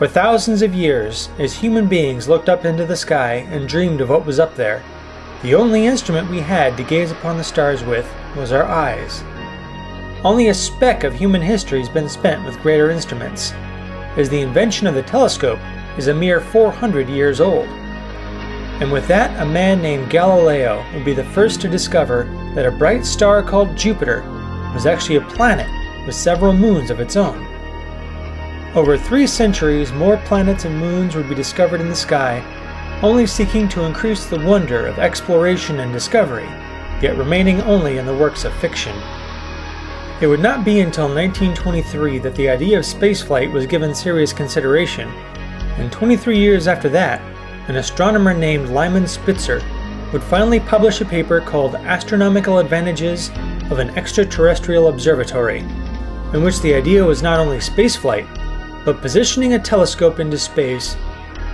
For thousands of years, as human beings looked up into the sky and dreamed of what was up there, the only instrument we had to gaze upon the stars with was our eyes. Only a speck of human history has been spent with greater instruments, as the invention of the telescope is a mere 400 years old. And with that, a man named Galileo would be the first to discover that a bright star called Jupiter was actually a planet with several moons of its own. Over three centuries, more planets and moons would be discovered in the sky, only seeking to increase the wonder of exploration and discovery, yet remaining only in the works of fiction. It would not be until 1923 that the idea of spaceflight was given serious consideration, and 23 years after that, an astronomer named Lyman Spitzer would finally publish a paper called Astronomical Advantages of an Extraterrestrial Observatory, in which the idea was not only spaceflight, but positioning a telescope into space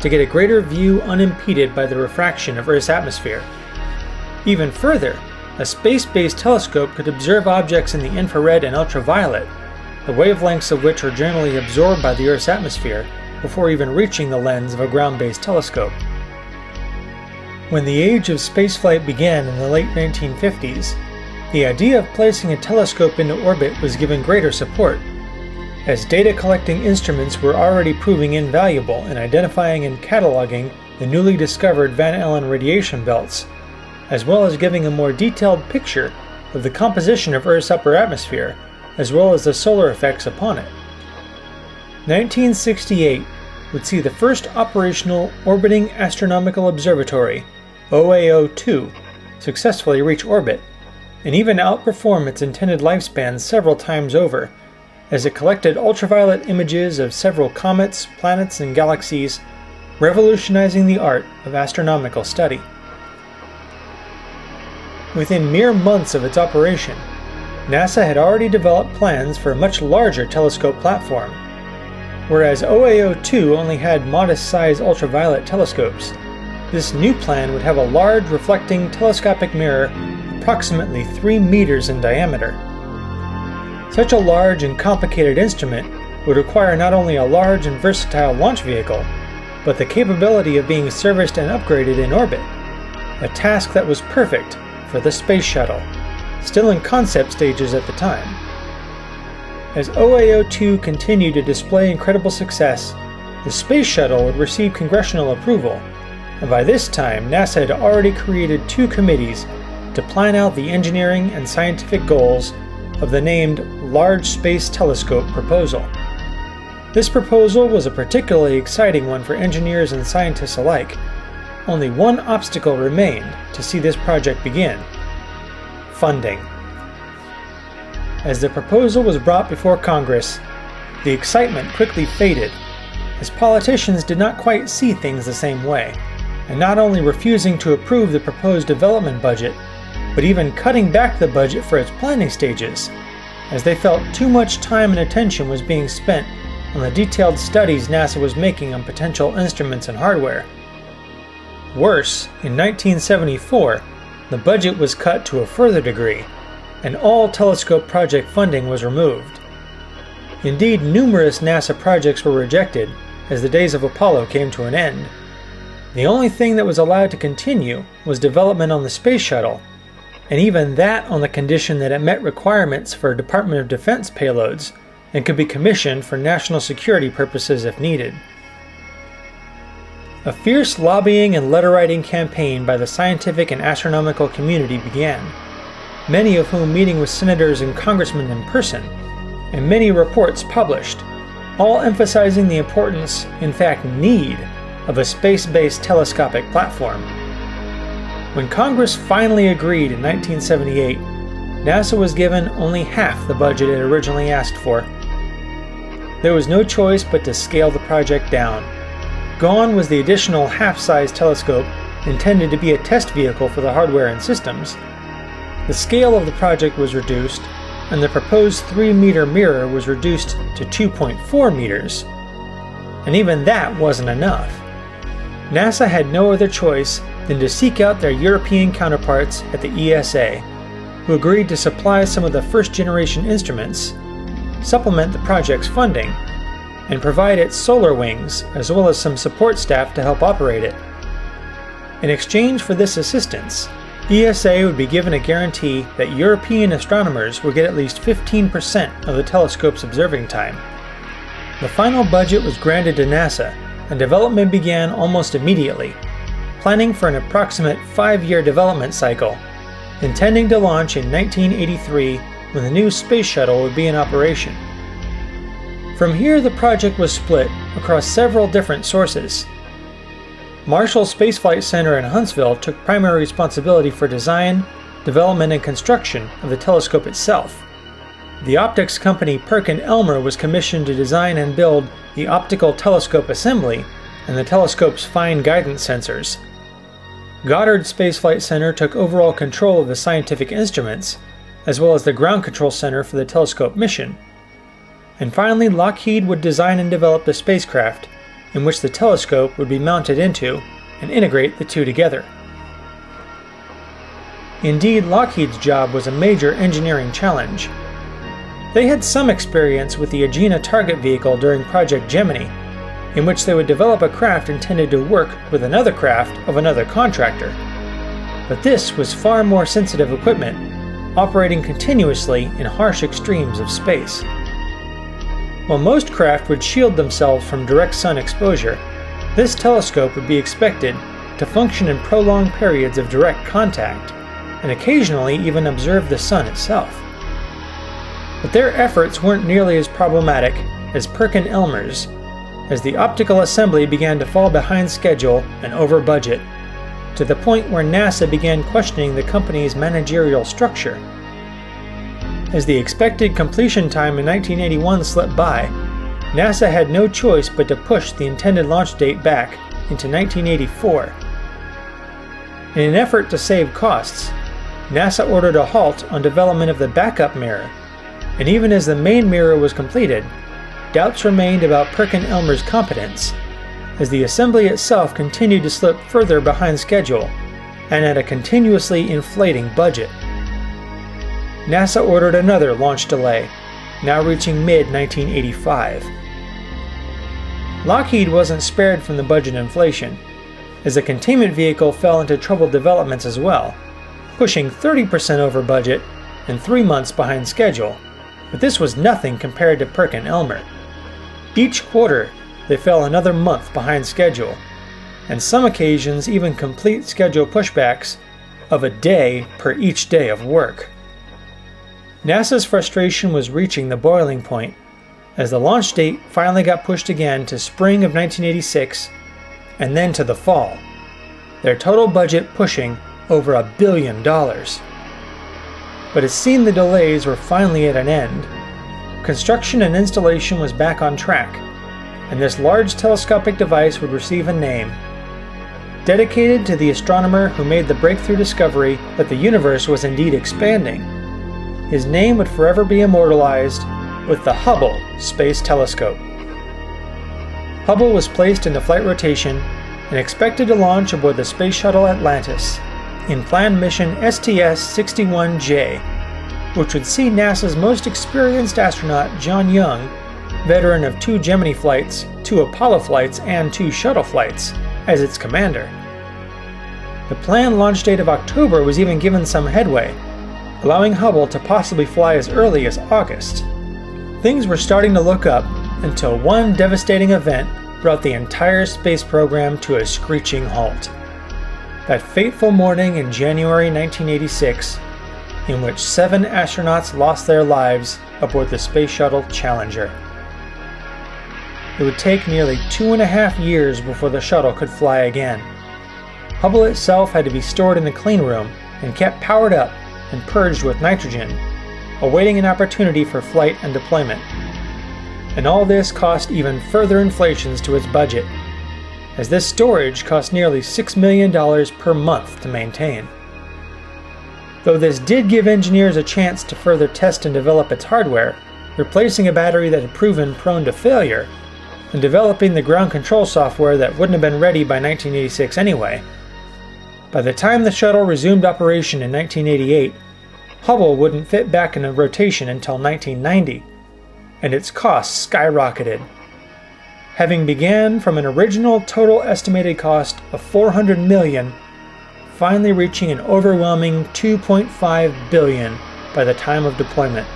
to get a greater view unimpeded by the refraction of Earth's atmosphere. Even further, a space based telescope could observe objects in the infrared and ultraviolet, the wavelengths of which are generally absorbed by the Earth's atmosphere before even reaching the lens of a ground based telescope. When the age of spaceflight began in the late 1950s, the idea of placing a telescope into orbit was given greater support as data collecting instruments were already proving invaluable in identifying and cataloging the newly discovered Van Allen radiation belts, as well as giving a more detailed picture of the composition of Earth's upper atmosphere, as well as the solar effects upon it. 1968 would see the first operational Orbiting Astronomical Observatory, OAO 2, successfully reach orbit, and even outperform its intended lifespan several times over as it collected ultraviolet images of several comets, planets, and galaxies, revolutionizing the art of astronomical study. Within mere months of its operation, NASA had already developed plans for a much larger telescope platform. Whereas OAO 2 only had modest sized ultraviolet telescopes, this new plan would have a large reflecting telescopic mirror approximately 3 meters in diameter. Such a large and complicated instrument would require not only a large and versatile launch vehicle, but the capability of being serviced and upgraded in orbit, a task that was perfect for the Space Shuttle, still in concept stages at the time. As OAO 2 continued to display incredible success, the Space Shuttle would receive congressional approval, and by this time NASA had already created two committees to plan out the engineering and scientific goals of the named Large Space Telescope proposal. This proposal was a particularly exciting one for engineers and scientists alike. Only one obstacle remained to see this project begin funding. As the proposal was brought before Congress, the excitement quickly faded, as politicians did not quite see things the same way, and not only refusing to approve the proposed development budget, but even cutting back the budget for its planning stages, as they felt too much time and attention was being spent on the detailed studies NASA was making on potential instruments and hardware. Worse, in 1974, the budget was cut to a further degree, and all telescope project funding was removed. Indeed, numerous NASA projects were rejected as the days of Apollo came to an end. The only thing that was allowed to continue was development on the Space Shuttle, and even that on the condition that it met requirements for Department of Defense payloads and could be commissioned for national security purposes if needed. A fierce lobbying and letter writing campaign by the scientific and astronomical community began, many of whom meeting with senators and congressmen in person, and many reports published, all emphasizing the importance, in fact, need, of a space based telescopic platform. When Congress finally agreed in 1978, NASA was given only half the budget it originally asked for. There was no choice but to scale the project down. Gone was the additional half size telescope intended to be a test vehicle for the hardware and systems. The scale of the project was reduced, and the proposed 3 meter mirror was reduced to 2.4 meters. And even that wasn't enough. NASA had no other choice than to seek out their European counterparts at the ESA, who agreed to supply some of the first generation instruments, supplement the project's funding, and provide its solar wings, as well as some support staff to help operate it. In exchange for this assistance, ESA would be given a guarantee that European astronomers would get at least 15% of the telescope's observing time. The final budget was granted to NASA, and development began almost immediately, planning for an approximate five year development cycle, intending to launch in 1983 when the new space shuttle would be in operation. From here, the project was split across several different sources. Marshall Space Flight Center in Huntsville took primary responsibility for design, development, and construction of the telescope itself. The optics company Perkin-Elmer was commissioned to design and build the optical telescope assembly and the telescope's fine guidance sensors. Goddard Space Flight Center took overall control of the scientific instruments, as well as the ground control center for the telescope mission. And finally, Lockheed would design and develop the spacecraft, in which the telescope would be mounted into, and integrate the two together. Indeed, Lockheed's job was a major engineering challenge. They had some experience with the Agena target vehicle during Project Gemini, in which they would develop a craft intended to work with another craft of another contractor. But this was far more sensitive equipment operating continuously in harsh extremes of space. While most craft would shield themselves from direct sun exposure, this telescope would be expected to function in prolonged periods of direct contact, and occasionally even observe the sun itself. But their efforts weren't nearly as problematic as Perkin-Elmer's, as the optical assembly began to fall behind schedule and over budget to the point where NASA began questioning the company's managerial structure. As the expected completion time in 1981 slipped by, NASA had no choice but to push the intended launch date back into 1984. In an effort to save costs, NASA ordered a halt on development of the backup mirror, and even as the main mirror was completed, doubts remained about Perkin-Elmer's competence as the assembly itself continued to slip further behind schedule and at a continuously inflating budget. NASA ordered another launch delay, now reaching mid 1985. Lockheed wasn't spared from the budget inflation, as the containment vehicle fell into troubled developments as well, pushing 30% over budget and three months behind schedule, but this was nothing compared to Perkin-Elmer. Each quarter, they fell another month behind schedule, and some occasions even complete schedule pushbacks of a day per each day of work. NASA's frustration was reaching the boiling point as the launch date finally got pushed again to spring of 1986 and then to the fall, their total budget pushing over a billion dollars. But it seemed the delays were finally at an end. Construction and installation was back on track and this large telescopic device would receive a name. Dedicated to the astronomer who made the breakthrough discovery that the universe was indeed expanding, his name would forever be immortalized with the Hubble Space Telescope. Hubble was placed into flight rotation and expected to launch aboard the Space Shuttle Atlantis in planned mission STS 61J, which would see NASA's most experienced astronaut, John Young, veteran of two Gemini flights, two Apollo flights, and two shuttle flights, as its commander. The planned launch date of October was even given some headway, allowing Hubble to possibly fly as early as August. Things were starting to look up until one devastating event brought the entire space program to a screeching halt. That fateful morning in January 1986, in which seven astronauts lost their lives aboard the Space Shuttle Challenger. It would take nearly two and a half years before the shuttle could fly again. Hubble itself had to be stored in the clean room and kept powered up and purged with nitrogen, awaiting an opportunity for flight and deployment. And all this cost even further inflations to its budget, as this storage cost nearly $6 million per month to maintain. Though this did give engineers a chance to further test and develop its hardware, replacing a battery that had proven prone to failure and developing the ground control software that wouldn't have been ready by 1986 anyway. By the time the shuttle resumed operation in 1988, Hubble wouldn't fit back in a rotation until 1990, and its costs skyrocketed. having began from an original total estimated cost of 400 million, finally reaching an overwhelming 2.5 billion by the time of deployment,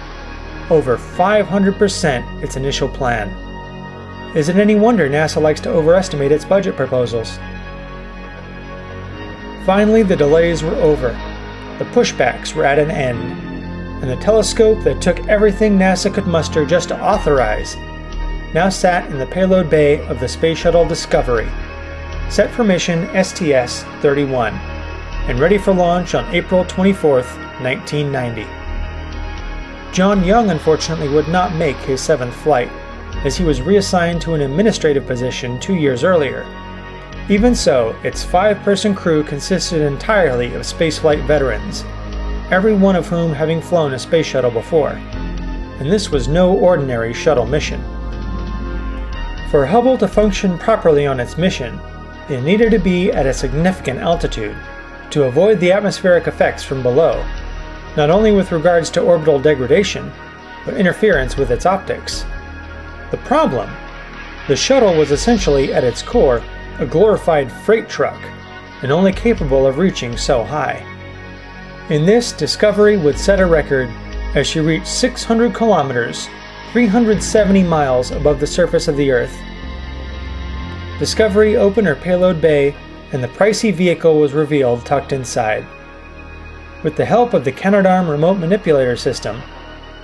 over 500% its initial plan. Is it any wonder NASA likes to overestimate its budget proposals? Finally, the delays were over. The pushbacks were at an end, and the telescope that took everything NASA could muster just to authorize now sat in the payload bay of the Space Shuttle Discovery, set for mission STS 31, and ready for launch on April 24, 1990. John Young unfortunately would not make his seventh flight, as he was reassigned to an administrative position two years earlier. Even so, its five person crew consisted entirely of spaceflight veterans, every one of whom having flown a space shuttle before. And this was no ordinary shuttle mission. For Hubble to function properly on its mission, it needed to be at a significant altitude to avoid the atmospheric effects from below, not only with regards to orbital degradation, but interference with its optics. The problem the shuttle was essentially, at its core, a glorified freight truck, and only capable of reaching so high. In this, Discovery would set a record as she reached 600 kilometers 370 miles above the surface of the Earth. Discovery opened her payload bay, and the pricey vehicle was revealed tucked inside. With the help of the Canadarm remote manipulator system,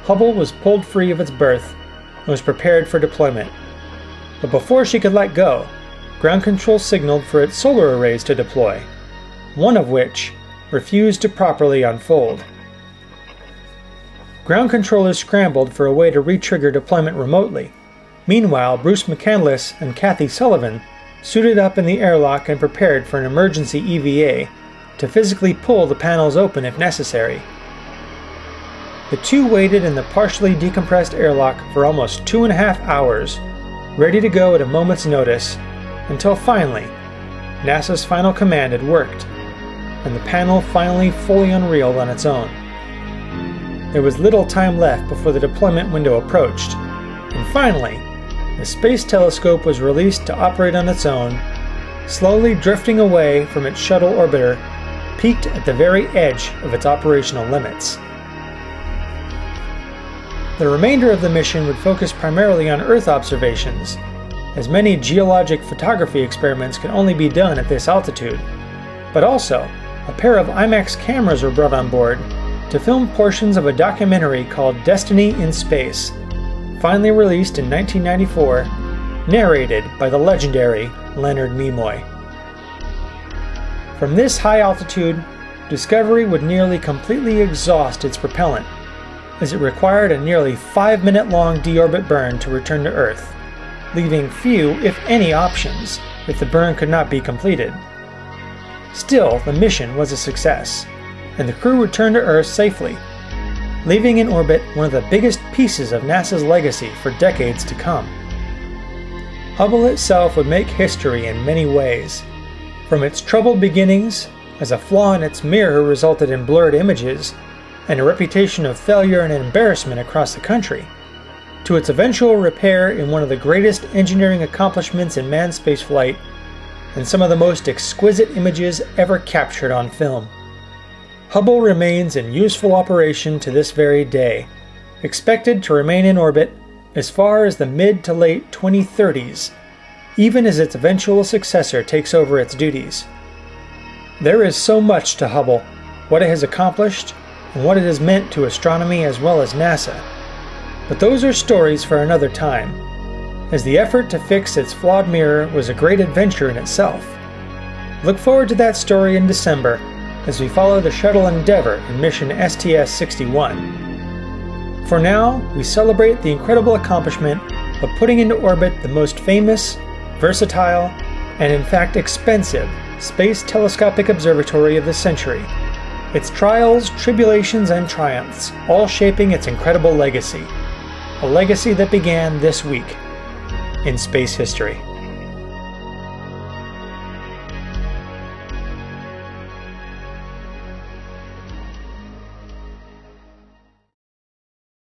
Hubble was pulled free of its berth and was prepared for deployment. But before she could let go, ground control signaled for its solar arrays to deploy, one of which refused to properly unfold. Ground controllers scrambled for a way to retrigger deployment remotely. Meanwhile, Bruce McCandless and Kathy Sullivan suited up in the airlock and prepared for an emergency EVA to physically pull the panels open if necessary. The two waited in the partially decompressed airlock for almost two and a half hours, ready to go at a moment's notice, until finally, NASA's final command had worked, and the panel finally fully unreeled on its own. There was little time left before the deployment window approached, and finally, the Space Telescope was released to operate on its own, slowly drifting away from its shuttle orbiter, peaked at the very edge of its operational limits. The remainder of the mission would focus primarily on Earth observations, as many geologic photography experiments can only be done at this altitude. But also, a pair of IMAX cameras were brought on board to film portions of a documentary called Destiny in Space, finally released in 1994, narrated by the legendary Leonard Nimoy. From this high altitude, Discovery would nearly completely exhaust its propellant, as it required a nearly 5 minute long deorbit burn to return to Earth, leaving few, if any, options if the burn could not be completed. Still, the mission was a success, and the crew returned to Earth safely, leaving in orbit one of the biggest pieces of NASA's legacy for decades to come. Hubble itself would make history in many ways. From its troubled beginnings, as a flaw in its mirror resulted in blurred images, and a reputation of failure and embarrassment across the country, to its eventual repair in one of the greatest engineering accomplishments in manned spaceflight and some of the most exquisite images ever captured on film. Hubble remains in useful operation to this very day, expected to remain in orbit as far as the mid to late 2030s, even as its eventual successor takes over its duties. There is so much to Hubble, what it has accomplished, and what it has meant to astronomy as well as NASA. But those are stories for another time, as the effort to fix its flawed mirror was a great adventure in itself. Look forward to that story in December as we follow the shuttle Endeavour in mission STS 61. For now, we celebrate the incredible accomplishment of putting into orbit the most famous, versatile, and in fact expensive space telescopic observatory of the century. Its trials, tribulations, and triumphs, all shaping its incredible legacy. A legacy that began this week in space history.